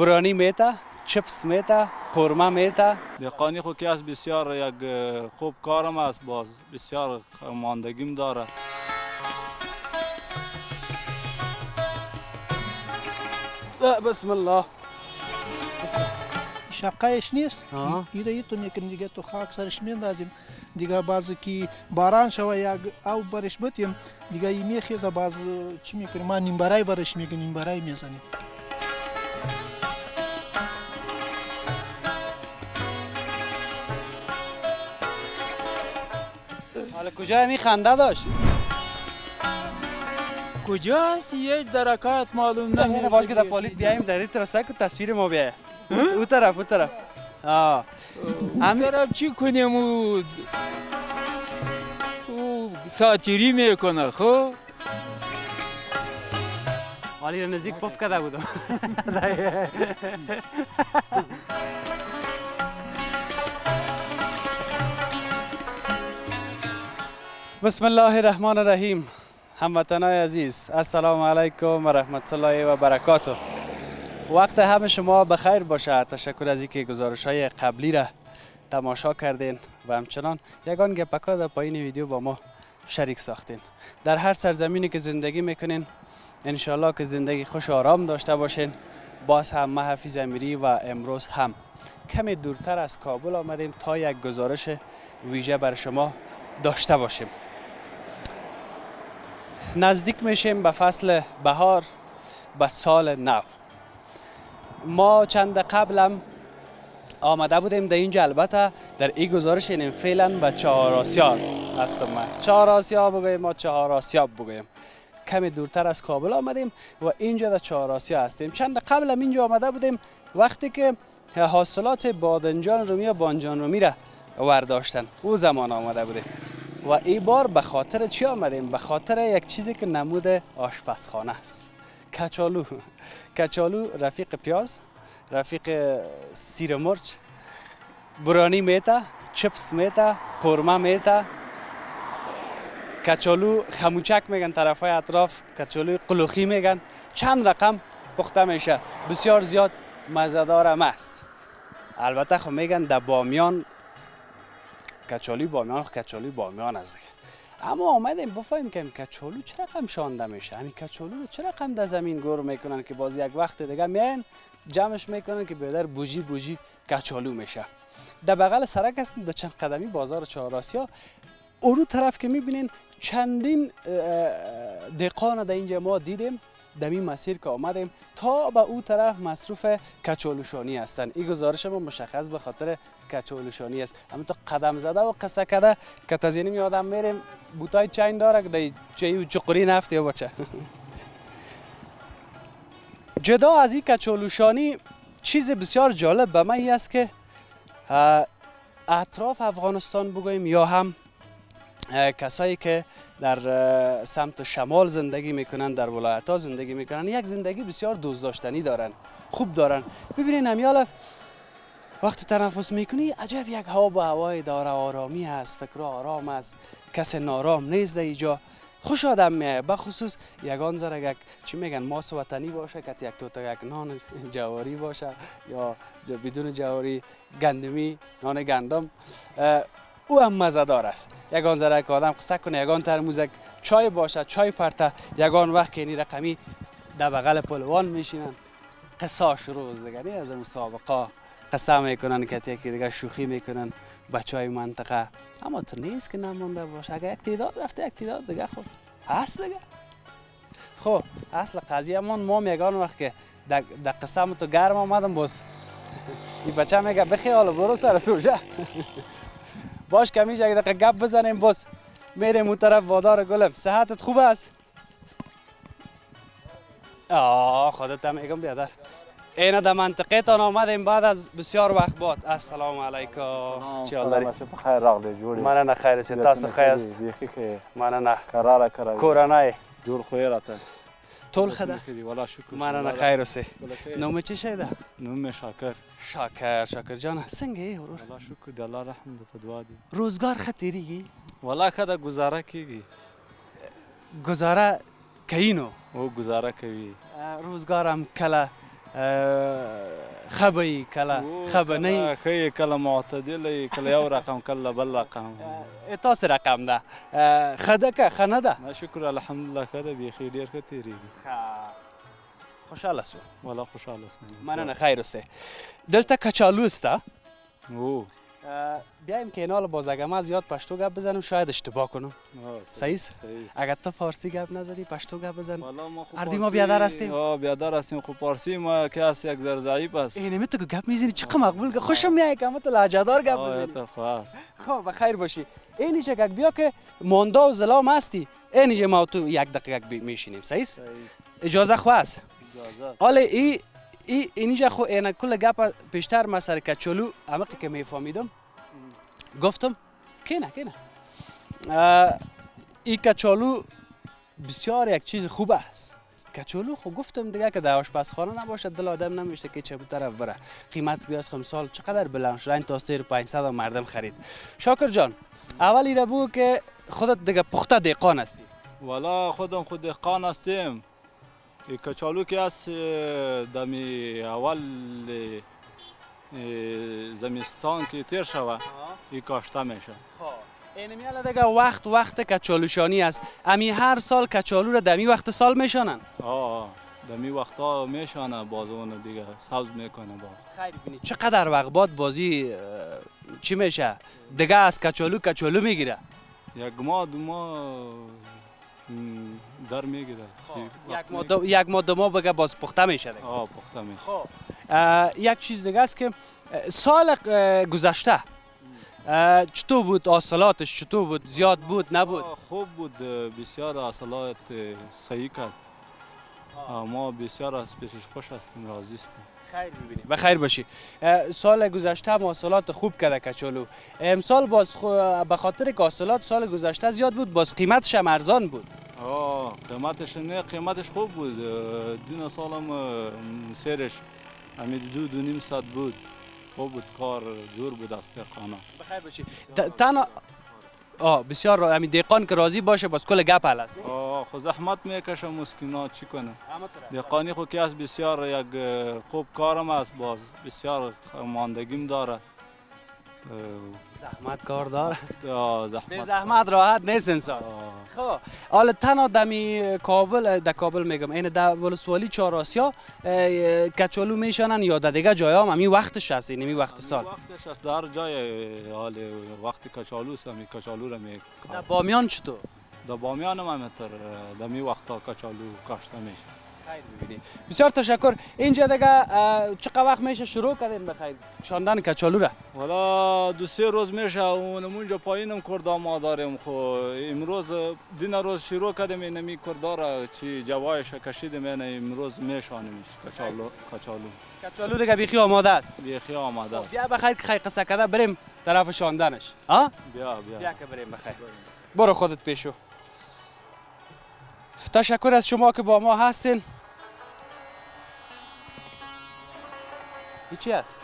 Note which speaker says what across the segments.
Speaker 1: برانی میته چپس میته قرمه میته
Speaker 2: دهقانی خو که است بسیار یک خوب کارم است باز بسیار ماندگیم داره.
Speaker 1: بسم الله.
Speaker 3: شقایش نیست. ایره تو میکنی دیگه تو خاک سرش میندازیم. دیگه بعضی که باران شوه یا او برش بتیم. دیگه میخیزه باز چی میکنیم؟ ما نیم برای برش میگه نیم برای میزنیم
Speaker 1: حالا کجا می خنده داشت
Speaker 4: کجاست؟ یه درکات معلوم نمیشه
Speaker 1: باش که در پالیت بیایم در این طرف که تصویر ما بیایه او طرف او طرف. آه.
Speaker 4: اون طرف چی کنیم او؟ او ساتیری می‌کنه خب؟
Speaker 1: حالی نزدیک پف کرده بودم. بسم الله الرحمن الرحیم هموطنای عزیز السلام علیکم و رحمت الله و برکاته وقت همه شما بخیر باشه تشکر از اینکه گزارش های قبلی را تماشا کردین و همچنان یگان گپکا در پایین ویدیو با ما شریک ساختین در هر سرزمینی که زندگی می‌کنین انشالله که زندگی خوش و آرام داشته باشین باز هم من حفیظ امیری و امروز هم کمی دورتر از کابل آمدیم تا یک گزارش ویژه بر شما داشته باشیم نزدیک میشیم به فصل بهار به سال نو. ما چند قبلم آمده بودیم در اینجا البته در این گزارش اینیم فعلا به چهار آسیا هستم من چهار آسیا بگویم ما چهار آسیاب بگویم کمی دورتر از کابل آمدیم و اینجا در چهار آسیا هستیم. چند قبلم اینجا آمده بودیم وقتی که حاصلات بادنجان رومی و بانجان رومی را ورداشتن. او زمان آمده بودیم و این بار به خاطر چی آمدیم؟ به خاطر یک چیزی که نمود آشپزخانه است. کچالو. کچالو رفیق پیاز رفیق سیر مرچ برانی میته چپس میته قرمه میته. کچالو خموچک میگن طرف های اطراف کچالو قلوخی میگن. چند رقم پخته میشه؟ بسیار زیاد مزدار هم است. البته خب میگن در بامیان کچالی بامیان کچالی بامیان است دیگه. اما آمدیم بفهمیم که کچالو چه رقم شانده میشه؟ همین کچالو رو چه رقم در زمین گور می‌کنن که باز یک وقت دیگه میان جمعش می‌کنن که بیادر بوجی بوجی کچالو میشه. در بغل سرک هستیم در چند قدمی بازار چهار آسیا اورو طرف که می‌بینین چندین دقان در اینجا ما دیدیم. این مسیر که آمدیم تا به او طرف مصروف کچالوشانی هستند. این گزارش ما مشخص به خاطر کچالوشانی است. اما تو قدم زده و قصه کده که تزینی آدم میریم بوتای چین داره که چه و چقری نفت یا بچه جدا از این کچالوشانی چیز بسیار جالب به من است که اطراف افغانستان بگوییم یا هم کسایی که در سمت شمال زندگی می‌کنن در ولایت ها زندگی می‌کنن. یک زندگی بسیار دوست داشتنی دارن خوب دارن. ببینین همیالا وقتی تنفس می‌کنی عجب یک هوا به هوای داره آرامی است فکر آرام است کس نارام نیست در اینجا. خوش آدم میه بخصوص یگان ذره یک چی میگن ماس وطنی باشه که یک توتا یک نان جواری باشه یا بدون جواری گندمی نان گندم. او هم مزدار است. یگان ذره که آدم قصه کنه یگان ترموزک چای باشه چای پرته یگان وقت که اینی رقمی در بغل پلوان میشینن. قصه شروع دیگه از مسابقه قصه می‌کنن که یکی دیگه شوخی می‌کنن بچه های منطقه. اما تو نیست که نمانده باشه. اگر یک تعداد رفته یک تعداد دیگه خب هست دیگه. خب اصل قضیه من ما میگان وقت که در قسم تو گرم آمدم باز. این بچه میگه بخیال برو سر سوژه. باش کمیش اگه دقیقه گپ بزنیم باز میریم اون طرف وادار گلم. صحتت خوب است؟ آه خودت هم میگم بیادر. اینا در منطقه تان آمدیم. بعد از بسیار وقت بعد السلام علیکم.
Speaker 5: چی حال داری؟ خیر راغلی جوړی
Speaker 1: من نه خیر است تاسو خیر است من نه
Speaker 5: قراره کرا
Speaker 1: کورنای.
Speaker 5: جور خو راته
Speaker 1: ټول خدا
Speaker 5: ولا شکر.
Speaker 1: مننه خیر اوسې نوم چې شي دا
Speaker 2: نوم مې شاکر.
Speaker 1: شاکر شاکر جان څنګه یې ورور
Speaker 2: الله شکر. دی الله رحم دې په دعا دی.
Speaker 1: روزګار خطرېږي
Speaker 2: ولا خدا گزاره کیږي
Speaker 1: گزاره کوي نو
Speaker 2: او گزاره کوي
Speaker 1: روزګار هم کله خبي كلا خبني
Speaker 2: خي كلا معتدل كلا يو رقم كلا بل رقم.
Speaker 1: تاسو رقم ده. خدك خنده
Speaker 2: ما شكر الحمد لله خده بي خي ډیر کتیری
Speaker 1: خوشاله سو.
Speaker 2: ولا خوشاله سو.
Speaker 1: مننه خیر اوسه دلته کچالو ستا
Speaker 2: او
Speaker 1: بیایم که اینا باز اگه ما زیاد پشتو گپ بزنم شاید اشتباه کنم صحیح است؟ اگر تو فارسی گپ نزدی پشتو گپ بزن اردی ما بیادر هستیم؟
Speaker 2: آه بیادر هستیم خب پارسی ما که هست یک ذره ضعیف است
Speaker 1: اینه می تو که گپ می‌زنی چقدر مقبول خوشم میاد که تو لهجه‌دار گپ بزنی خب بخیر باشی اینی چه بیا که ماندا و زلام هستی اینی چه ما تو یک دقیقه میشینیم صحیح است؟
Speaker 2: صحیح است.
Speaker 1: اجازه خو است
Speaker 2: اجازه.
Speaker 1: حالا ای ای اینجا خو اینا کل گپ پیشتر ما سر کچولو عمقی که میفهمیدم گفتم که نه که نه؟ اه، این کچالو بسیار یک چیز خوب است. کچالو خو گفتم دیگه که در آشپزخانه نباشه دل آدم نمیشه که چه طرف بره قیمت بیاز خم سال چقدر بلند شد؟ این تا سیر 500 مردم خرید. شاکر جان اول ایره بگو که خودت دیگه پخته دیقان هستی.
Speaker 2: والا خودم خود دهقان هستیم. ای کچالو که اه، دمی اول زمستان که تیر شوه. ای کاشته میشه.
Speaker 1: خب. این میاله دیگه وقت وقت کچالوشانی است. امی هر سال کچالو را دمی وقت سال میشانن
Speaker 2: آه دمی وقتا میشانه باز اون دیگه سبز می‌کنه باز.
Speaker 1: خیلی بینی چقدر وقت بعد بازی چی میشه؟ دیگه از کچالو کچالو می‌گیره.
Speaker 2: یک ماه دو ماه در می‌گیره.
Speaker 1: یک ماه دو, یک ماه دو ماه بگه باز پخته میشه
Speaker 2: آه پخته میشه.
Speaker 1: خب یک چیز دیگه است که سال گذشته. چطور بود حاصلاتش چطور بود؟ زیاد بود؟ نبود؟
Speaker 2: خوب بود. بسیار اصلات صحیح کرد. ما بسیار از پیشش خوش هستیم راضی هستیم.
Speaker 1: خیر ببینی بخیر باشی. اه، سال گذشته هم حاصلات خوب کرده کچالو امسال باز خو... به خاطر که حاصلات سال گذشته زیاد بود باز قیمتش هم ارزان بود.
Speaker 2: آه قیمتش نه قیمتش خوب بود. دو سالم اه، م، سیرش همین دو دو نیم صد بود. خوب بود کار جور بود از قانه
Speaker 1: بخیر باشی. تنها آه بسیار را... همین دیقان که راضی باشه باز کل گپ حل است.
Speaker 2: آه خو زحمت می‌کشه مسکینات چی کنه؟ دهقانی خو که است بسیار یک خوب کارم است باز بسیار ماندگیم داره
Speaker 1: زحمت کار داره. به
Speaker 2: زحمت
Speaker 1: زحمت راحت نیست انسان. خب حالا تنها دمی کابل در کابل میگم این در ولسوالی چهار آسیا کچالو میشانن یا در دیگه جای هم همین وقتش هست این همین وقت سال.
Speaker 2: وقتش است در جای حال وقت کچالو است همی کچالو را می
Speaker 1: در بامیان چطور؟
Speaker 2: در بامیان هم همینطور دمی وقتا کچالو کاشته میشه.
Speaker 1: خیر ببینی بسیار تشکر. اینجا دیگه چقدر وقت میشه؟ شروع کردین بخیر. شاندن کچالو را.
Speaker 2: والا دو سه روز میشه اون اونجا پایینم کردا ما داریم خو امروز دین روز شروع کردیم اینمی کردا چی جوایش کشیدیم این امروز میشانیمش کچالو کچالو.
Speaker 1: کچالو دیگه بیخی آماده است.
Speaker 2: بیخی آماده است.
Speaker 1: بیا بخیر که خیلی قصه بریم طرف شاندنش. ها؟
Speaker 2: بیا بیا.
Speaker 1: بیا که بریم بخیر. برو خودت پیشو. تشکر از شما که با ما هستین. این چی است؟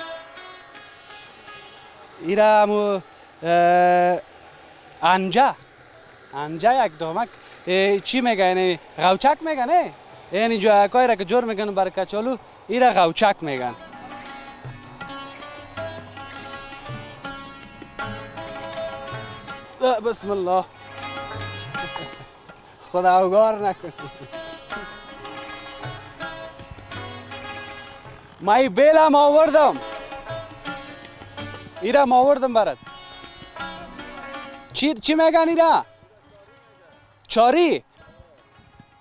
Speaker 1: ایره همو انجا. انجا یک دامک. اه، چی میگه یعنی غوچک میگن؟ نه یعنی جو را که جور میگن برای کچالو ایره غوچک میگن. بسم الله. خدا اوگار نکنه ما ای بیلم آوردم. ایرم آوردم برات. چی چی میگن ایرا؟ چاری؟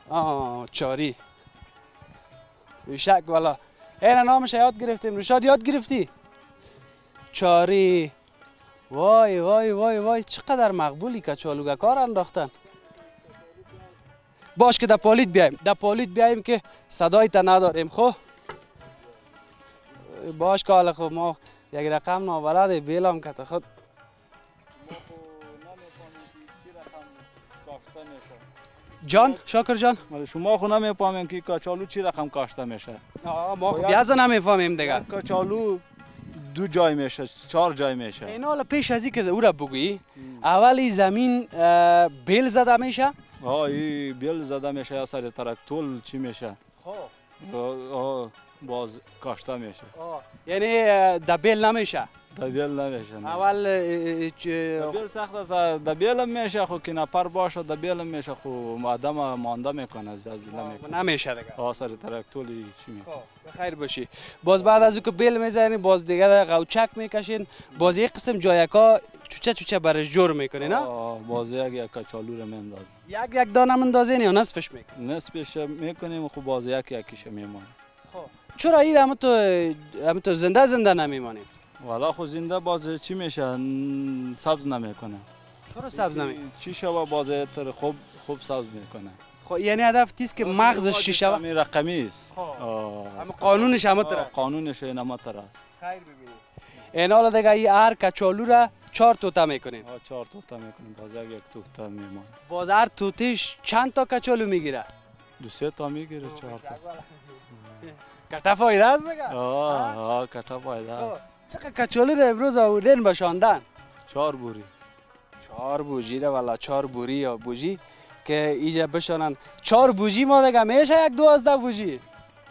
Speaker 1: آه چاری. بیشک والا. این نامش یاد گرفتیم. رشاد یاد گرفتی؟ چاری. وای وای وای وای. چقدر مقبولی کچالوگا. کار انداختن. باش که در پالیت بیایم. در پالیت بیایم که صدای تا نداریم خب؟ باش که حالا خب ما یک رقم نابلده بیلم که تا خود جان شاکر جان.
Speaker 2: شما خو نمی‌فهمین که کچالو چی رقم کاشته میشه؟
Speaker 1: ما خب بیازه نمی‌فهمیم دیگه.
Speaker 2: کچالو دو جای میشه چهار جای میشه.
Speaker 1: اینا حالا پیش از که او را بگویی اول این زمین بیل زده میشه.
Speaker 2: آه ای بیل زده میشه یا سر ترکتول چی میشه؟
Speaker 1: خب.
Speaker 2: باز کاشته میشه.
Speaker 1: آه. یعنی اه، دبیل نمیشه.
Speaker 2: دبیل نمیشه نه.
Speaker 1: اول
Speaker 2: دبیل سخت است. دبیل هم میشه خو که نفر باشه دبیل هم میشه. خو آدم مانده می‌کنه از از نمی‌کنه
Speaker 1: نمیشه دیگه.
Speaker 2: آثر ترکتولی چی می‌کنه؟
Speaker 1: خب خیر باشی. باز بعد از که بیل می‌زنی باز دیگه قوچک می‌کشین. باز یک قسم جایکا چوچه چوچه برش جور می‌کنی نه؟
Speaker 2: آه، باز یک یک کچالو رو میندازیم
Speaker 1: یک یک دانه مندازین یا نصفش می‌کنی؟
Speaker 2: نصفش می‌کنیم خو باز یک یکیش میمانه
Speaker 1: چرا این همه تو همه تو زنده زنده نمیمانی
Speaker 2: والا خو زنده باز چی میشه؟ سبز نمی‌کنه.
Speaker 1: چرا سبز نمی
Speaker 2: چی شوه باز تر خوب خوب سبز می‌کنه.
Speaker 1: خب یعنی هدف تیست که مغزش شیشه و
Speaker 2: همین رقمی است.
Speaker 1: خب. اما قانونش همه
Speaker 2: آه،
Speaker 1: طرف
Speaker 2: قانونش اینما تر است.
Speaker 1: خیر ببینید این حالا دیگه این هر کچالو را چهار توتا می‌کنین
Speaker 2: آه، چهار توتا می‌کنیم. باز یک یک توتا میمانه
Speaker 1: باز هر توتیش چند تا کچالو می‌گیره؟
Speaker 2: دو سه تا می‌گیره چهار تا.
Speaker 1: کتا فایده است دیگه؟
Speaker 2: آه آه. کتا پایده
Speaker 1: خب.
Speaker 2: است.
Speaker 1: چقدر کچالو را امروز آوردین بشاندن
Speaker 2: چهار بوری.
Speaker 1: چهار بوجی را والا چهار بوری یا بوجی که ایجا بشانن چهار بوجی ما دیگه میشه یک دوازده بوجی؟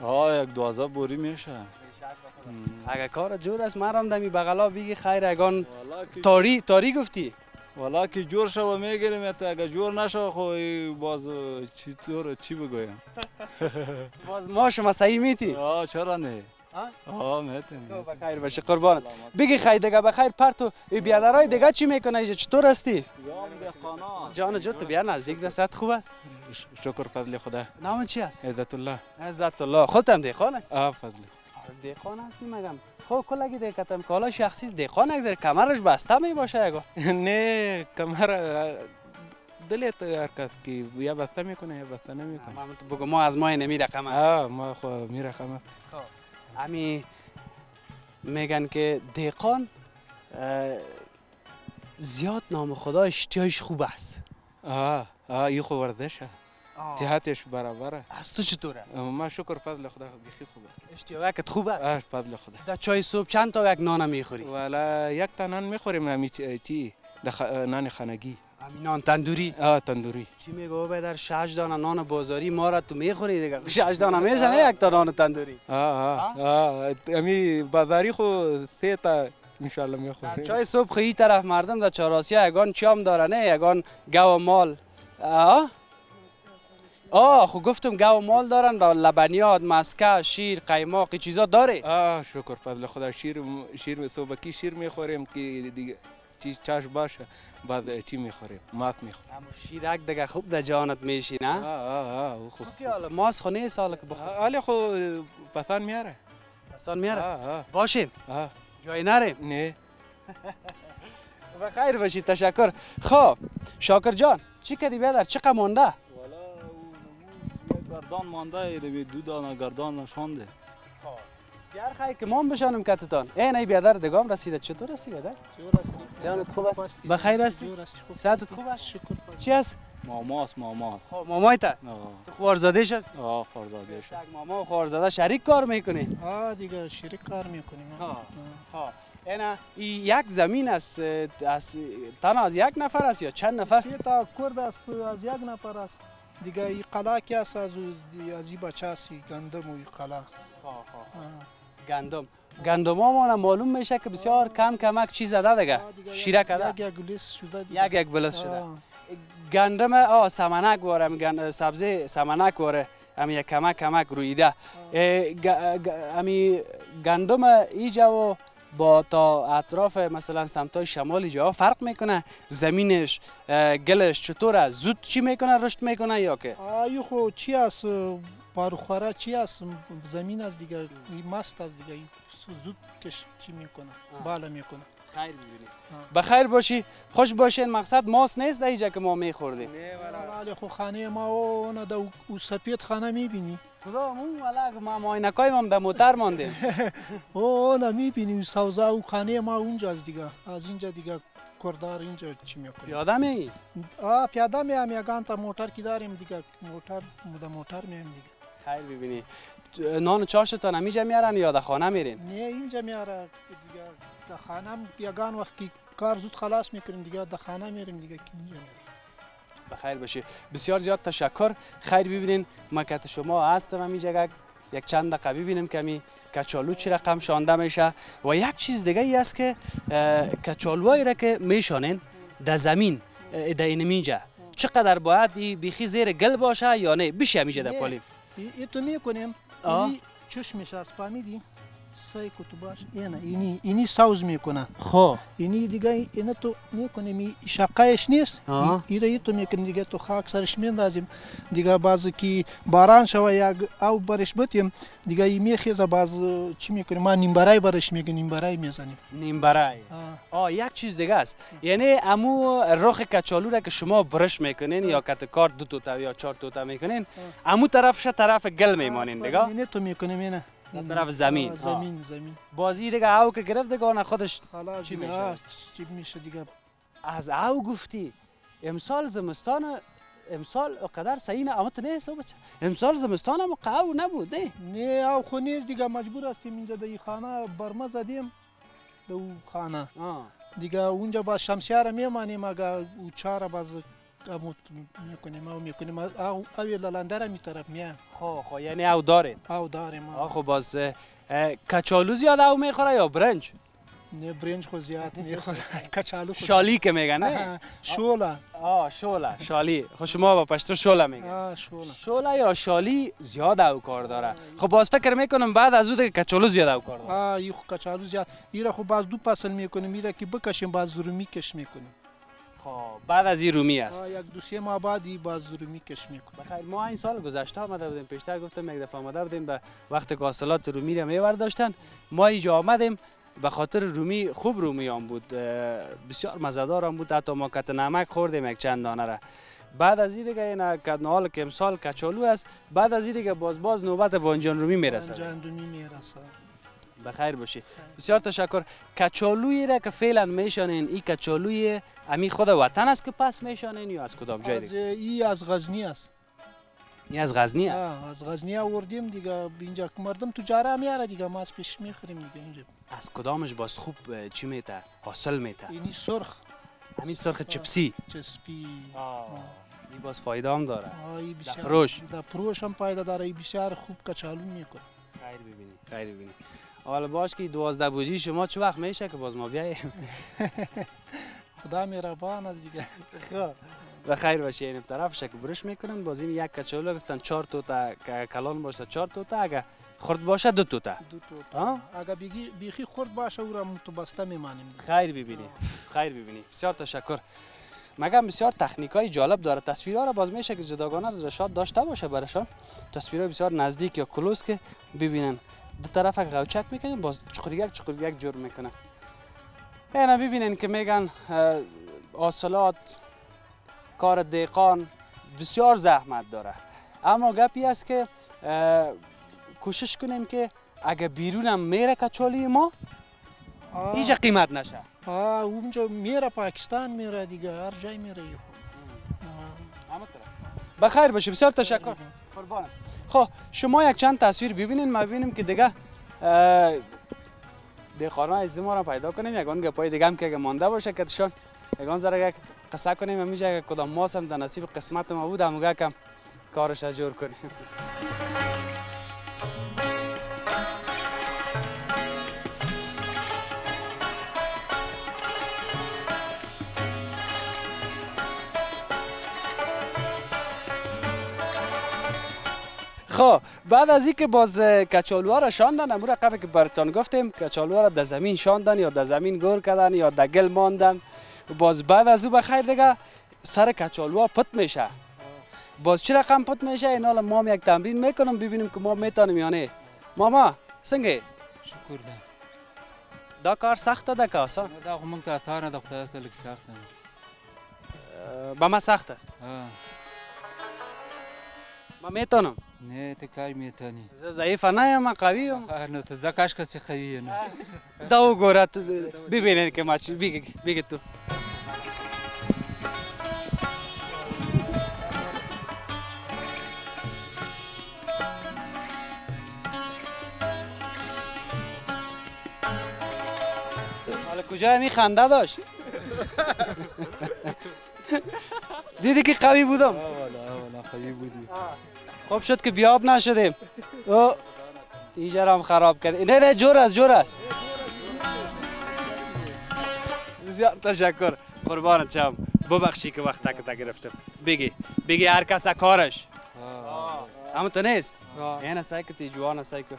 Speaker 2: آه یک دوازده بوری میشه.
Speaker 1: اگه کار جور است مرام دمی بغلا بگی خیر اگان تاری تاری گفتی؟
Speaker 2: والا که جور شو می‌گیریم تا اگه جور نشو خو باز چی طور چی بگویم
Speaker 1: باز ما شما صحیح میتی
Speaker 2: آه چرا نه
Speaker 1: آه؟
Speaker 2: می‌تونی
Speaker 1: بخیر باشه قربانت بگی خیر دیگه بخیر پرتو ای بیادرای دیگه چی می‌کنه چطور هستی جان جو تو بیا نزدیک رسد خوب است
Speaker 4: شکر فضل خدا
Speaker 1: نام چی است
Speaker 4: عزت الله
Speaker 1: عزت الله خودت هم دیخان است
Speaker 4: آ فضل
Speaker 1: دیخان هستی مگم. خب کلگی دیگه کتم کالا شخصی است دیخان اگذاری کمرش بسته می باشه یگو
Speaker 4: نه کمر دلت هر کس که یا بسته می‌کنه یا بسته نمی‌کنه.
Speaker 1: بگو ما از ماه نمی رقم است
Speaker 4: آه ما خو میرقم است
Speaker 1: خب امی میگن که دیقان زیاد نام خدا اشتیاش خوب است.
Speaker 4: آه آه این خو ورزشه صحتش برابره.
Speaker 1: از تو چطور است
Speaker 4: ما شکر فضل خدا بیخی خوب است
Speaker 1: اشتیاقت خوب است
Speaker 4: فضل خدا.
Speaker 1: در چای صبح چند تا یک نان می‌خوری؟
Speaker 4: والا یک تا نان می‌خوریم همی چی- دخ... نان خانگی.
Speaker 1: همین نان تندوری؟
Speaker 4: آه تندوری.
Speaker 1: چی میگو به در شش دانه نان بازاری ما را تو می‌خوری دیگه؟ شش دانه میشه نه یک تا نان تندوری.
Speaker 4: آه آه آه؟ امی بازاری خو سه تا انشالله می‌خوریم.
Speaker 1: چای صبح این طرف مردم در چهاراسیا یگان چام داره نه یگان گو و مال. آه؟ آه خو گفتم گو و مال دارن و لبنیات مسکه شیر قیماق این چیزا داره.
Speaker 4: آه شکر فضل خدا شیر شیر صبحکی شیر می‌خوریم که دیگه چی چاش باشه بعد چی می‌خوریم؟ ماست می‌خوریم.
Speaker 1: اما شیرک دیگه خوب در جانت میشی نه
Speaker 4: آه آه آه او خو
Speaker 1: که حالا ماست خو نه سال که بخور
Speaker 4: حالی خو پسان میاره.
Speaker 1: پسان میاره؟
Speaker 4: آه آه.
Speaker 1: باشیم.
Speaker 4: آه.
Speaker 1: جای نریم
Speaker 4: نه.
Speaker 1: و خیر باشی تشکر. خب شاکر جان چی کردی بیادر؟ چقدر مونده
Speaker 2: گردان مانده ایده دو دانه گردان نشانده
Speaker 1: بیار خیر که مام بشانم کتتان این ای بیادر دگام رسیده چطور هستی بیادر
Speaker 3: جور هستی
Speaker 1: جانت خوب است؟ بخیر هستی؟
Speaker 3: جور هستی خوب
Speaker 1: صحتت؟ خوب است؟
Speaker 3: شکر پاک.
Speaker 1: چی هست
Speaker 2: ماماست ماماست
Speaker 1: خب مامایت است
Speaker 2: آه
Speaker 1: تو خوارزادهش است
Speaker 2: آه خارزاده شد
Speaker 1: یک ماما و خوارزاده شریک کار می‌کنی
Speaker 3: آه دیگه شریک کار می‌کنیم
Speaker 1: آه. خب اینا این یک زمین است از تنها از یک نفر است یا چند نفر
Speaker 3: تا کرد است از یک نفر است دیگه این قلا که است از از بچه است این گندم و قلا آه.
Speaker 1: گندم. گندم ها معلوم میشه که بسیار کم کمک چیز زده دیگه. شیره کده.
Speaker 3: یک یک شده دیگه.
Speaker 1: یک یک بلس شده. گندم آ سمنک واره هم گن- سبزی سمنک واره. هم یک کمک کمک رویده امی گندم ایجا و با تا اطراف مثلا سمتای شمالی جا فرق می‌کنه؟ زمینش گلش چطوره؟ زود چی می‌کنه؟ رشد می‌کنه یا که؟
Speaker 3: آیو خو چی است پاروخوره چی است زمین است دیگه مست است دیگه. زود کش چی می‌کنه. بالا می‌کنه.
Speaker 1: خیر ببینی بخیر باشی. خوش باشین. مقصد ماست نیست اینجا که ما میخوردیم.
Speaker 3: ولی خو خانه ما اون دا او سپید خانه می‌بینی.
Speaker 1: خدا مو والا ما ماینکای ما در موتر ماندیم.
Speaker 3: او اون می‌بینی. سوزه او خانه ما اونجا از دیگه. از اینجا دیگه کردار اینجا چی می‌کنه
Speaker 1: یادم ای
Speaker 3: آه پیاده میام یگان تا موتر کی داریم دیگه. موتر مود موتر میام دیگه.
Speaker 1: خیر ببینی نان چاشتان همیجا میارن یا در خانه میرین؟
Speaker 3: نه اینجا میاره. دیگه در خانه یگان وقت که کار زود خلاص می‌کنیم دیگه در خانه میریم دیگه که اینجا
Speaker 1: بخیر باشی. بسیار زیاد تشکر. خیر ببینین. مکت شما هستم همین جگه یک چند دقیقه ببینیم که می کچالو چی رقم شانده میشه. و یک چیز دیگه ای است که کچالوهایی را که میشانین در زمین در اینجا چقدر باید ای بیخی زیر گل باشه یا نه؟ بشه همیشه در. پالیم
Speaker 3: ای تو می‌کنیم.
Speaker 1: آه.
Speaker 3: چشمش از فهمیدی سعی کو تو باش اینا اینی اینی ساوز می‌کنه.
Speaker 1: خب.
Speaker 3: اینی دیگه اینا تو می‌کنیم ای شقایش نیست. ایره ای تو می‌کنیم دیگه تو خاک سرش میندازیم. دیگه بعضی که باران شوه یک او برش بتیم دیگه ای میخیزه باز چی می‌کنیم؟ ما نیم برای برش میگه نیم برای می‌زنیم.
Speaker 1: نیم برای آه یک چیز دیگه است. یعنی امو رخ کچالو را که شما برش می‌کنین یا کت کار دو توتا یا چهار توتا می‌کنین امو طرفش طرف گل میمانین دیگه.
Speaker 3: اینه تو می‌کنیم
Speaker 1: در طرف زمین.
Speaker 3: زمین زمین.
Speaker 1: بازی دیگه او که گرفت دیگه آن خودش
Speaker 3: خلاص
Speaker 1: چی میشه؟
Speaker 3: چی میشه دیگه؟
Speaker 1: از او گفتی. امسال زمستان امسال قدر صحیح نه اما تو نه حساب چه امسال زمستان هم قاو نبود نه
Speaker 3: نه او خو نیست دیگه مجبور هستیم اینجا در خانه برمه زدیم در خانه. دیگه اونجا با شمسیه را میمانیم اگه او چهار باز اموت می‌کنیم او می‌کنیم او او لالنده را می طرف میه.
Speaker 1: خو خو یعنی او دارین
Speaker 3: او داریم
Speaker 1: آه خب باز کچالو زیاد او می‌خوره یا برنج؟
Speaker 3: نه برنج خو زیاد می‌خوره. کچالو خو
Speaker 1: شالی که میگن نه؟
Speaker 3: شولا.
Speaker 1: آه شوله شالی. خب شما با پشتو شوله میگن
Speaker 3: آه شولا.
Speaker 1: شوله یا شالی زیاد او کار داره. خب باز فکر می‌کنم بعد از او دیگه کچالو زیاد او کار داره.
Speaker 3: آه ای خو کچالو زیاد. ایره خو باز دو فصل می‌کنیم ایره که بکشیم باز رومی کش می‌کنیم.
Speaker 1: خب بعد از این رومی است.
Speaker 3: یک دو سه ماه بعد باز رومی کش می‌کنیم
Speaker 1: بخیر ما این سال گذشته آمده بودیم پیشتر گفتم یک دفعه آمده بودیم به وقت که حاصلات رومی را میور داشتن ما اینجا آمدیم به خاطر رومی خوب رومی هم بود بسیار مزدار هم بود حتی ما کت نمک خوردیم یک چند دانه را. بعد از این دیگه این کدنال که امسال کچالو است بعد از این دیگه باز باز نوبت بانجان رومی می‌رسه
Speaker 3: انجام رومی می‌رسه
Speaker 1: بخیر باشی. بسیار تشکر. کچالویی را که فعلا میشانین این کچالوی امی خود وطن است که پس میشانین یا از کدام جای دیگه؟
Speaker 3: ای از غزنی است.
Speaker 1: این از غزنی است؟
Speaker 3: از غزنی آوردیم دیگه. اینجا مردم تجاره میاره دیگه. ما از پیش می‌خوریم دیگه اینجا.
Speaker 1: از کدامش باز خوب چی میته حاصل میته
Speaker 3: اینی سرخ.
Speaker 1: همین سرخ چپسی.
Speaker 3: چسبی
Speaker 1: این باز فایده هم داره.
Speaker 3: بسیار
Speaker 1: فروش.
Speaker 3: در فروش هم پایده داره. ای بسیار خوب کچالو می‌کنه.
Speaker 1: خیر ببینی. خیر ببینی. حالا باش که دوازده بوجی شما چه وقت میشه که باز ما بیاییم؟
Speaker 3: خدا مهربان است دیگه.
Speaker 1: و خیر باشه این طرف شک برش می‌کنن. باز این یک کچالو گفتن چهار توتا کلان باشه چهار توتا اگه خرد باشه دو توتا
Speaker 3: دو
Speaker 1: آه؟
Speaker 3: تا. اگه بیخی خورد باشه او را تو بسته میمانیم.
Speaker 1: خیر ببینی. خیر ببینی. بسیار تشکر. مگم بسیار تکنیک های جالب داره. تصویرها را باز میشه که جداگانه رشاد داشته باشه برشان. تصویرهای بسیار نزدیک یا کلوز که ببینن. دو طرف غوچک می‌کنن باز چقریک چقریک جور می‌کنن اینا ببینن که میگن حاصلات کار دیقان بسیار زحمت داره. اما گپی است که کوشش کنیم که اگه بیرونم میره کچالی ما اینجا قیمت نشه.
Speaker 3: آه اونجا میره پاکستان میره دیگه هر جای میره ای خود
Speaker 1: بخیر باشه بسیار تشکر. قربانم. خب شما یک چند تصویر ببینین ما ببینیم که دیگه دیخاران از ما را پیدا کنیم یگان گپای دیگه هم که مانده باشه که تشان یگان ذره یک قصه کنیم اگه کدام ماس هم در نصیب قسمت ما بود هموگه کم کارش جور کنیم. خب بعد از اینکه باز اه، کچالوها را شاندن امور قبل که براتان گفتیم کچالوها را در زمین شاندن یا در زمین گور کردن یا در گل ماندن. باز بعد از او بخیر دیگه سر کچالوها پت میشه. باز چه رقم پت میشه؟ این حالا ما هم یک تمرین می‌کنم ببینیم که ما می‌تونیم یا نه. ماما سنگه
Speaker 6: شکر ده.
Speaker 1: دا کار سخت ده که آسان.
Speaker 6: دا خو موږ ته خدای ته لږ سخته ده.
Speaker 1: اه، به ما سخت است. ما می‌تونم.
Speaker 6: نه ته کار می‌تونی.
Speaker 1: زه ضعیف نه یم قوی یم.
Speaker 6: نو ته ځکه کاش کسی خوي نه
Speaker 1: دا وګوره تو ببینین که ما بگی بگی تو. حالا کجا می خنده داشت؟ دیدی که قوی بودم.
Speaker 6: والا والا خوي بودی.
Speaker 1: خوب شد که بیاب نشدیم. او اینجا هم خراب کرد. نه نه جور است جور است. بسیار تشکر. قربانت شم ببخشی که وقت تک گرفتم. بگی بگی هر کس کارش. اما تو نیست؟ این سعی که تی جوان سعی که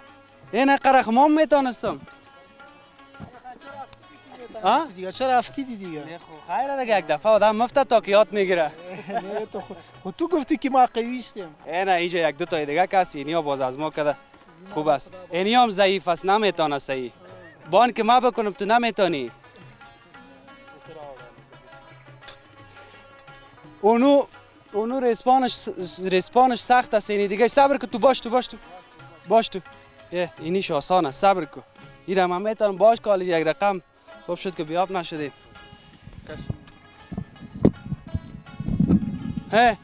Speaker 1: این قرخ می‌تونستم. ها؟
Speaker 3: دیگه. چرا رفتی دیگه؟
Speaker 1: خیره دیگه یک دفعه آدم مفته تا که یاد می‌گیره.
Speaker 3: نه تو خود تو گفتی که ما قوی هستیم
Speaker 1: نه اینجا یک دو تا دیگه کس اینیا باز از ما کده. خوب است. اینیا هم ضعیف است نمی‌تونه صحیح. بان که ما بکنم تو نمی‌تونی. اونو اونو ریسپانش ریسپانش سخت است اینی دیگه. صبر کن تو باش تو باش تو. باش تو. اینیش آسان است صبر کن. این هم می‌تونم باش کالج یک رقم. خوب شد که بیاب نشدیم هه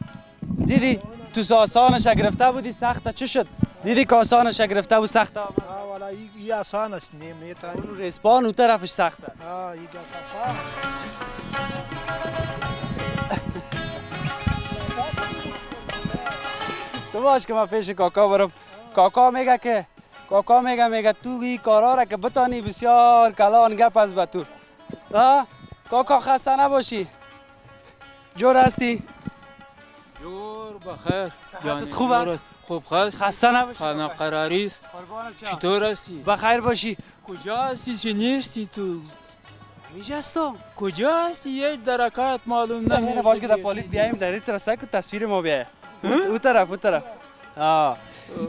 Speaker 1: دیدی؟ تو آسانش گرفته بودی سخته. چه شد؟ دیدی که آسانش گرفته بود سخته؟
Speaker 3: آه والا این این آسان است می میتانی
Speaker 1: اون ریسپان اون طرفش سخته.
Speaker 3: آه این گپ آسان.
Speaker 1: تو باش که من پیش کاکا برم. کاکا میگه که کاکا میگه میگه تو این کارا را که بتانی بسیار کلان گپ از به تو کاکا خسته نباشی. جور هستی؟
Speaker 6: جور بخیر.
Speaker 1: صحتت خوب است؟
Speaker 6: خوب هست
Speaker 1: خسته نباشی.
Speaker 6: خانه قراری است. چطور هستی؟
Speaker 1: بخیر باشی.
Speaker 6: کجا هستی؟ چه نیستی تو؟
Speaker 1: میجه هستم
Speaker 6: کجا هستی؟ یک درکات معلوم
Speaker 1: نه باش که در پالیت بیایم در این طرف که تصویر ما بیایه. او طرف او طرف. آه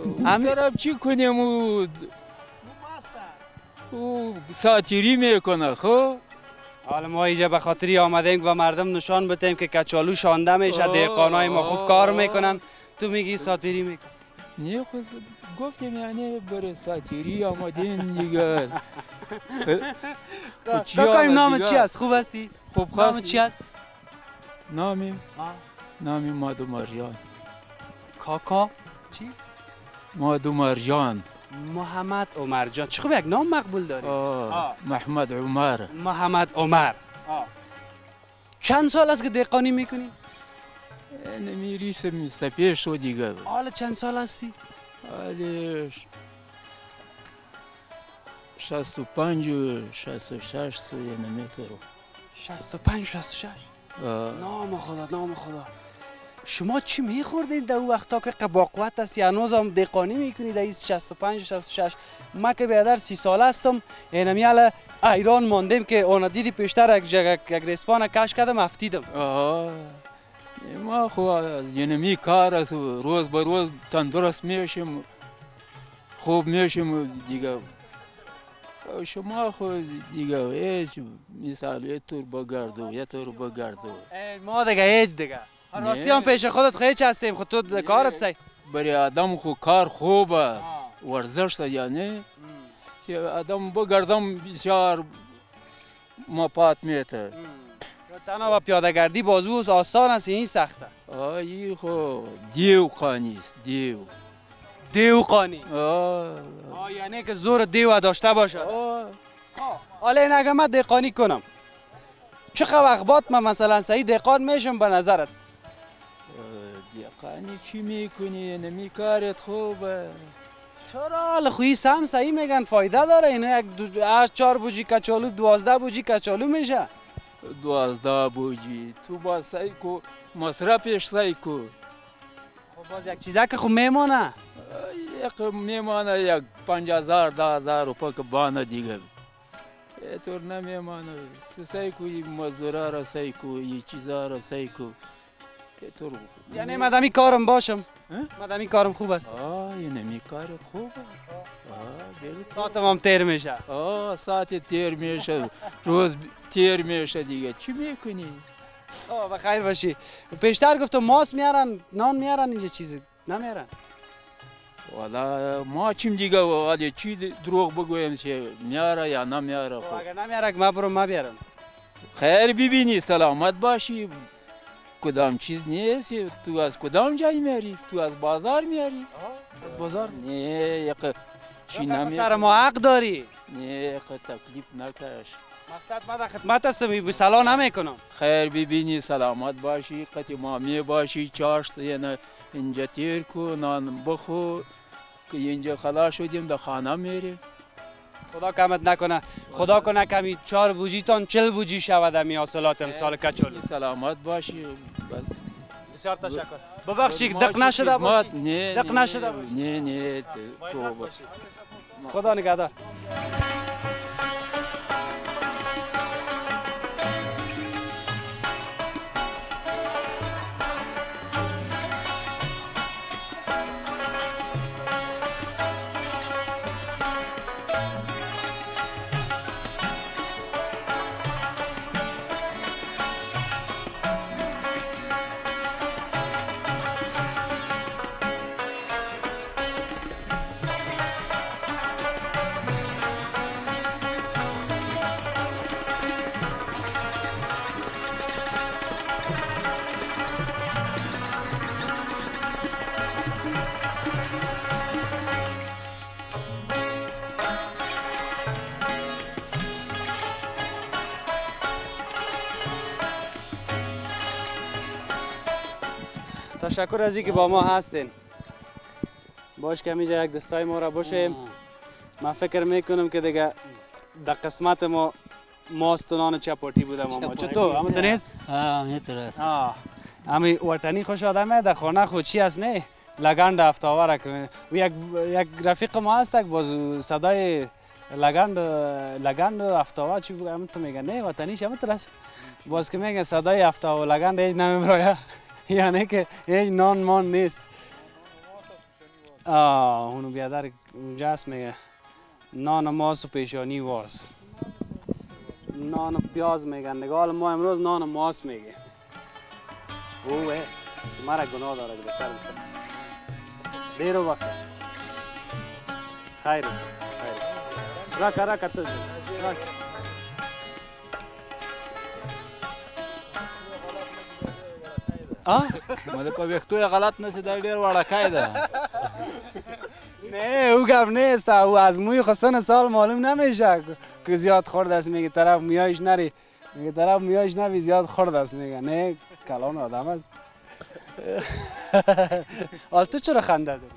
Speaker 6: اون
Speaker 1: همین-
Speaker 6: طرف چی کنیم؟ او او ساتیری می‌کنه خب؟
Speaker 1: حالا ما اینجا به خاطری آمدیم و مردم نشان بدهیم که کچالو شانده میشه
Speaker 6: آه،
Speaker 1: دهقانای ما خوب کار. می‌کنن. تو میگی ساتیری میکن
Speaker 6: نه خود گفتیم یعنی برای ساتیری آمدین دیگه. خب آمد
Speaker 1: نام؟ چی است؟ خوب هستی؟
Speaker 6: خوب
Speaker 1: نام چی است؟
Speaker 6: نامی نامی مادو مرجان
Speaker 1: کاکا؟ چی؟
Speaker 6: مادو مرجان
Speaker 1: محمد عمر جان. چه خوب یک نام مقبول داری.
Speaker 6: آه.
Speaker 1: آه.
Speaker 6: محمد عمر.
Speaker 1: محمد عمر. چند سال است که دهقانی می‌کنی؟
Speaker 6: نمیری سپیر شو دیگه
Speaker 1: حالا چند سال هستی؟
Speaker 6: حالش شست و پنج و شست و شش سوی نمیترو
Speaker 1: 65 66 نام خدا نام خدا. شما چی میخوردید در وقتا که قباقوت است؟ هنوز هم دهقانی می‌کنید در این 65 66 ما که بیادر سی ساله هستم. اینمی حالا ایران ماندیم که اونا دیدی پیشتر یک یک ریسپان کش کردم افتیدم
Speaker 6: آه ما خو از ینمی کار است روز به روز تندرست میشیم. خوب میشیم دیگه. شما خو دیگه هیچ مثال یه طور بگردو یه طور بگردو.
Speaker 1: ما دیگه هیچ دیگه. راستی هم پیش خودت خیلی هستیم خود تو. کارت سی
Speaker 6: برای آدم خو کار خوب است. ورزش تا یعنی که آدم بگردم بسیار مپات میته
Speaker 1: تنها و پیاده گردی بازو آسان است این سخته.
Speaker 6: آی خو دیو قانی است دیو.
Speaker 1: دیو قانی.
Speaker 6: آه.
Speaker 1: آه یعنی که زور دیو داشته باشه.
Speaker 6: آه.
Speaker 1: حالا این اگه من دهقانی کنم. چه وقت بعد من مثلا صحیح دهقان میشم به نظرت.
Speaker 6: دیقانی چی می‌کنی؟ نمی کارت خوبه.
Speaker 1: چرا؟ خویی سم صحیح میگن فایده داره. اینا یک دو هشت چهار بوجی کچالو دوازده بوجی کچالو میشه.
Speaker 6: دوازده بوجی. تو با سعی کو مصرفش سعی کو.
Speaker 1: خب باز یک چیزا که خب میمانه.
Speaker 6: یک میمانه یک پنج هزار ده هزار روپا که بانه دیگه. یه طور نمیمانه. تو سعی کو مزدورا را سعی کو این چیزا را سعی کو. یه طور
Speaker 1: یعنی مدامی کارم باشم. مدامی کارم خوب است.
Speaker 6: آه این نمی کارت خوب است. بالکل
Speaker 1: ساعتم هم تیر میشه.
Speaker 6: آه ساعت تیر میشه. روز تیر میشه دیگه. چی می‌کنی؟
Speaker 1: آه بخیر باشی. پیشتر گفتم ماس میارن نان میارن اینجا چیزی نمیارن.
Speaker 6: والا ما چیم دیگه. ولی چی دروغ بگویم چه میاره یا نمیاره؟
Speaker 1: خب. اگر نمیارن ما برم ما بیارم
Speaker 6: خیر ببینی. سلامت باشی. کدام چیز نیست؟ تو از کدام جای میاری؟ تو از بازار میاری؟
Speaker 1: از بازار؟
Speaker 6: نه یک چی
Speaker 1: سر
Speaker 6: نمی
Speaker 1: ما حق داری.
Speaker 6: نه یک تکلیف نکش.
Speaker 1: مقصد من خدمت هستم به سلا نمی‌کنم.
Speaker 6: خیر ببینی سلامت باشی قطی مامی باشی چاشت یعنی اینجا تیر کو نان بخو که اینجا خلاص شدیم در خانه میریم.
Speaker 1: خدا کمت نکنه. خدا کنه کمی چهار بوجی تان چل بوجی شود می حاصلات امسال کچول.
Speaker 6: سلامت باشی. بس.
Speaker 1: بسیار تشکر. ببخشید دق نشده
Speaker 6: نه
Speaker 1: دق نشده باشید.
Speaker 6: نه نه تو.
Speaker 1: خدا نگهدار. تشکر از اینکه با ما هستین. باش که اینجا یک دستای ما را باشیم. من فکر می‌کنم که دیگه در قسمت ما ماست و نان چپاتی بوده ماما چطور؟ نیست؟
Speaker 7: ها اینطور است
Speaker 1: آه. امی وطنی خوش آدمه در خانه خود چی است نه لگند افتاوره که و یک یک رفیق ما هست که باز صدای لگند لگند افتاوا چی بگم تو میگه نه وطنیش هم است باز که میگه صدای افتاوا لگند هیچ نمیبراید یعنی که هیچ نان مان نیست. آه اونو بیادر هست میگه. نان ماست و پیشانی واس نان پیاز میگن نگاه ما امروز نان و ماست میگه اوه مرا گناه داره که سر بستم دیر و وقت خیر است خیر است. رکا رکا تو.
Speaker 2: مله په وختو غلط نسی دا ډیر وړکای ده.
Speaker 1: نه او گپ نیست او از موی خسن سال معلوم نمیشه. که زیاد خورد است میگه طرف میایش نری. میگه طرف میایش نبی زیاد خورد است میگه. نه کلان آدم است. حال تو چرا خنده داری؟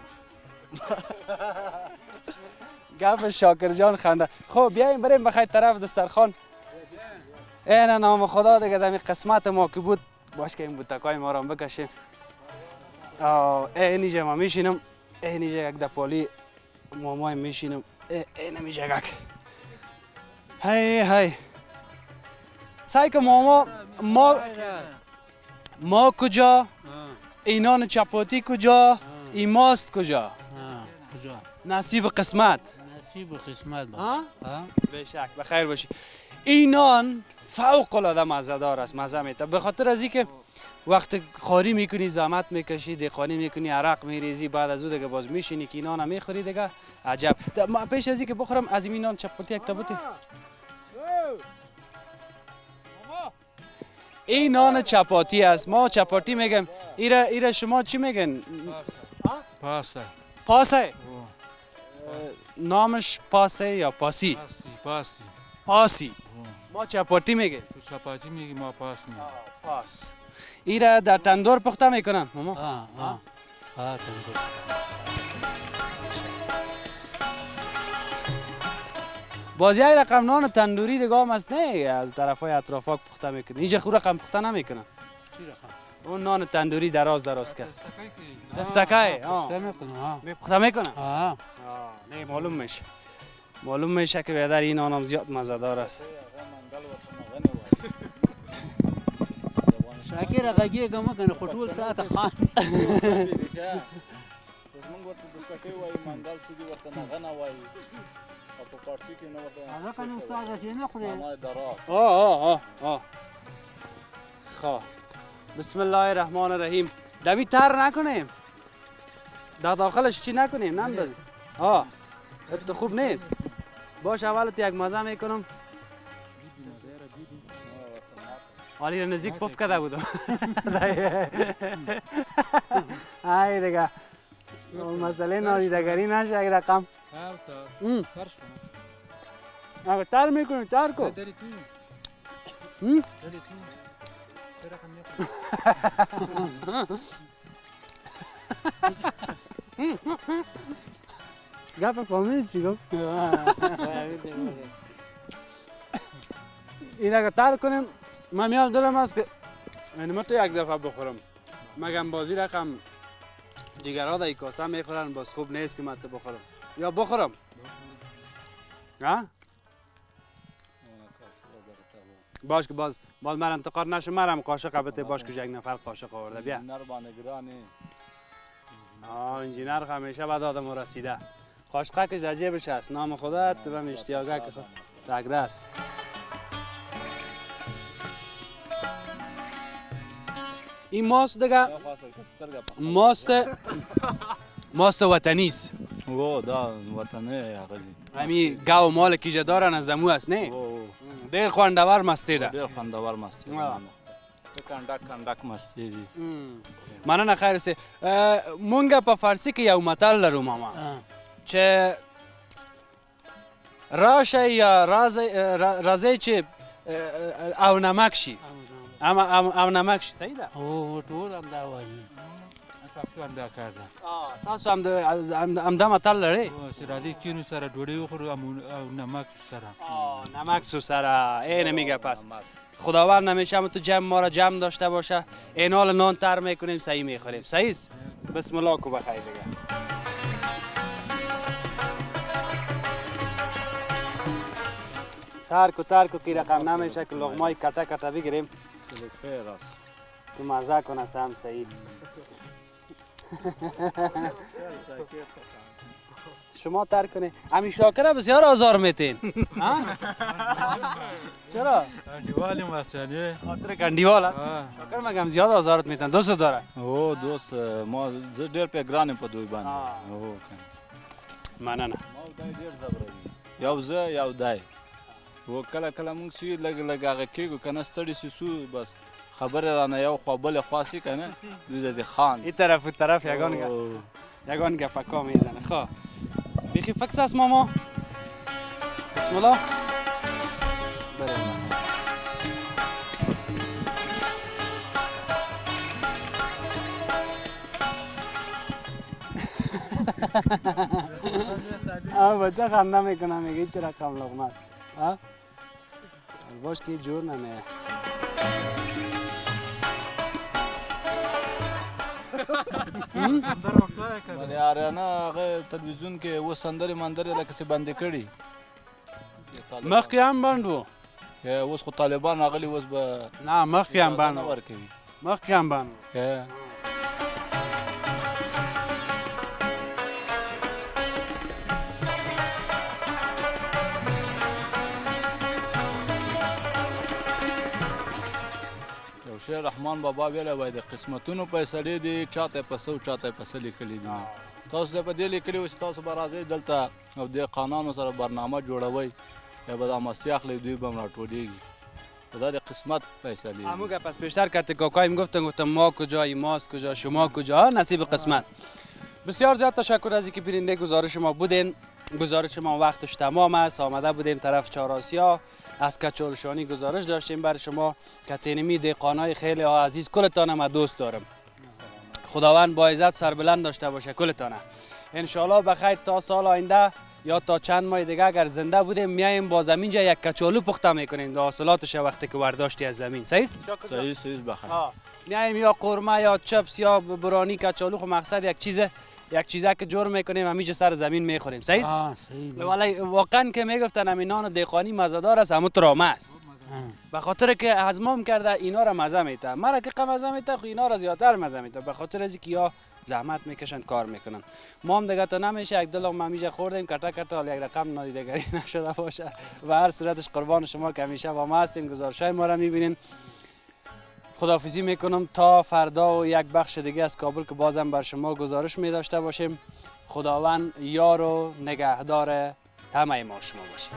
Speaker 1: گپ شاکر جان خنده. خب بیایم بریم بخیر طرف دسترخوان. این نام خدا دیگه دمی قسمت ما که بود. باش که این بوتکای ما را بکشیم. اینجا ما میشینم اینجا یک دپالی مامای میشینم این میشه یک. هی هی. سعی که ماما ما ما کجا؟ اینان چپاتی کجا؟ این ماست کجا؟
Speaker 7: کجا
Speaker 1: نصیب قسمت.
Speaker 7: نصیب قسمت باش.
Speaker 1: بشک بخیر باشی. اینان فوق العاده مزهدار است مزه میته به خاطر از اینکه وقت خاری می‌کنی زحمت می‌کشی دهقانی می‌کنی عرق میریزی بعد از او دیگه باز میشینی که اینا می‌خوری دیگه عجب. ما پیش از اینکه بخورم از این نان چپاتی یک تابوتی. این نان چپاتی است. ما چپاتی میگم ایره ایره شما چی میگن
Speaker 6: پاسه
Speaker 1: پاسه نامش پاسه یا پاسی؟ پاسی.
Speaker 6: او.
Speaker 1: ما چپاتی میگیم
Speaker 6: تو چپاتی میگی ما پاس میگی
Speaker 1: پاس. ایره در تندور پخته می‌کنن ماما.
Speaker 7: ها ها ها تندور.
Speaker 1: باز یک رقم نان تندوری دیگه هم است نه؟ از طرف های اطرافا پخته می‌کنن اینجا خود رقم پخته نمی‌کنن.
Speaker 7: چی رقم؟
Speaker 1: اون نان تندوری دراز دراز کس دستکای
Speaker 7: پخته می‌کنم ها
Speaker 1: پخته می‌کنن؟
Speaker 7: ها
Speaker 1: نه معلوم میشه. معلوم میشه که بیادر این نان هم زیاد مزدار است.
Speaker 7: شاکر غږی کوم کنه خټول تا ته خان
Speaker 2: موږ ورته دستکۍ وایو منګل سودي ورته نغه نه وایي. او په فارسي کې نه ورته
Speaker 7: هغه کنه استاد چې نه خوري.
Speaker 2: معنی دراز.
Speaker 1: آه آه آه آه. بسم الله الرحمن الرحیم. دمی تر نکنیم. در داخلش چی نکنیم؟ نندازیم آه. تو خوب نیست. باش اولت یک مزه می‌کنم. حالی رو نزدیک پف کرده بودم ای دیگه مسئله نادیدگری نشه یک رقم ام. اگه تر می‌کنی تر کن
Speaker 6: داری تو. داری تو رقم می‌خوای
Speaker 1: گپ فهمیدی چی گفت این اگه تر کنیم من میال دلم است که اینو تو یک دفعه بخورم. مگم بازی رقم دیگرها در کاسه می‌خورن باز خوب نیست که من بخورم. یا بخورم. ها؟ باش که باز باز من انتقاد نشه مرم قاشق البته باش که یک نفر قاشق آورده بیا.
Speaker 2: نر بانگرانی
Speaker 1: آه انجینر همیشه بعد آدم رسیده. قاشقه که در جیبش هست. نام خودت و اشتیاقه که خود این ماست دیگه ماست ماست وطنی است
Speaker 2: او دا وطنه اغلی
Speaker 1: همی گاو مال کیجه دارن از دمو است نه دیر خواندور مستی ده
Speaker 2: ډیر خوندور مست دی
Speaker 1: آه.
Speaker 2: کنډک کنډک مست دی
Speaker 1: مننه خیر سه مونږه په فارسی کې یو متل لرو ماما چې راشه یا راځي راځي چې او نمک شي او او نمک شي صحیح ده
Speaker 7: او ټول هم دا وایي
Speaker 6: پښتو همدا کار ده.
Speaker 1: تاسو هم همدا متل لرئ؟
Speaker 6: او چې راځي کینو سره ډوډۍ وخورو او او نمک سره.
Speaker 1: آه، نمک سو سره. این میگه پس. خداوند همیشه هم تو جمع ما را جمع داشته باشه. این حال نان تر می‌کنیم صحیح می‌خوریم. صحیح است؟ بسم الله کو بخیر دیگه ترک و ترک و کی رقم نمیشه که لغمای کته کته بگیریم.
Speaker 2: است
Speaker 1: تو مزه کنه سم صحیح شما ترک کنید همین شاکره بسیار آزار میتین. ها؟ چرا؟
Speaker 6: دیوال مسئله.
Speaker 1: خاطر گندیوال است. شاکر مگم زیاد آزارت میتن. دوست داره.
Speaker 2: او دوست. ما ډیر په ګران په دوی
Speaker 1: آه.
Speaker 2: او
Speaker 1: مننه.
Speaker 2: ما دای ډیر زبروي یو زه یو دای. و کله کله مونږ سی لګ لګ هغه کېږو کنه ستړي سي سو بس. خبره رانه یو خوا بل خاصی کنه دوی د خان
Speaker 1: این طرف و طرف یگان
Speaker 2: او،
Speaker 1: یگان گپکا می‌زنه. خب. بیخی فکس است ماما؟ بسم الله. بریم آه بچه خنده می‌کنه میگه چرا کم لغمت ها باش که جور نمیه
Speaker 6: سندره ورته وایه که
Speaker 2: باندې آریانا هغه تلویزیون کې و سندرې مندرې لکه څه بندې کړي
Speaker 1: مخکې هم بند و
Speaker 2: یا اوس خو طالبان راغلي اوس به
Speaker 1: نه مخکې هم بند
Speaker 2: ورکوي
Speaker 1: مخکې هم بند
Speaker 2: شعر رحمان بابا ویلی وای د قسمتونو فیصلې دي چاته په سو چاته په دي. نه تاسو ته په دې لیکلي و چې تاسو به راځئ دلته او د قانانو سره برنامه جوړوئ. یا به دا مستی اخلي دوی به هم راټولېږي. خو دا د قسمت فیصلې دي.
Speaker 1: همون پس بیشتر که کاکایم گفتن گفتم ما کجایی ماست کجا شما کجا؟ نصیب قسمت. بسیار زیاد تشکر از اینکه پرینده گزارش ما بودین. گزارش ما وقتش تمام است. آمده بودیم طرف چهار آسیا از کچولشانی گزارش داشتیم. برای شما که تینمی دیقانای خیلی ها عزیز کلتان ما دوست دارم. خداوند با عزت سربلند داشته باشه کلتانه انشالله بخیر تا سال آینده یا تا چند ماه دیگه اگر زنده بودیم میایم با زمین جا یک کچالو پخته می‌کنیم. در حاصلاتش وقتی که ورداشتی از زمین. صحیح؟
Speaker 2: صحیح صحیح بخیر.
Speaker 1: آه. میایم یا قرمه یا چپس یا برانی کچالو. خب مقصد یک چیز یک چیزه که جور می‌کنیم همیشه سر زمین می‌خوریم. صحیح. ولی واقعا که می‌گفتن همین نان دیقانی مزدار است همون ترامه است. به خاطر که هضمام کرده اینا را مزه میته مرا که مزه میته خب اینا را زیادتر مزه میته به خاطر از اینکه یا زحمت می‌کشن کار می‌کنن. ما هم دیگه تا نمیشه یک دلم همیشه خوردیم کتا کتا حالا یک رقم نادیدگری نشده باشه. و هر صورتش قربان شما که همیشه با ما هستین گزارشای ما را می‌بینین. خداحافظی می‌کنم تا فردا و یک بخش دیگه از کابل که بازم بر شما گزارش می داشته باشیم. خداوند یار و نگهدار همه ما شما باشیم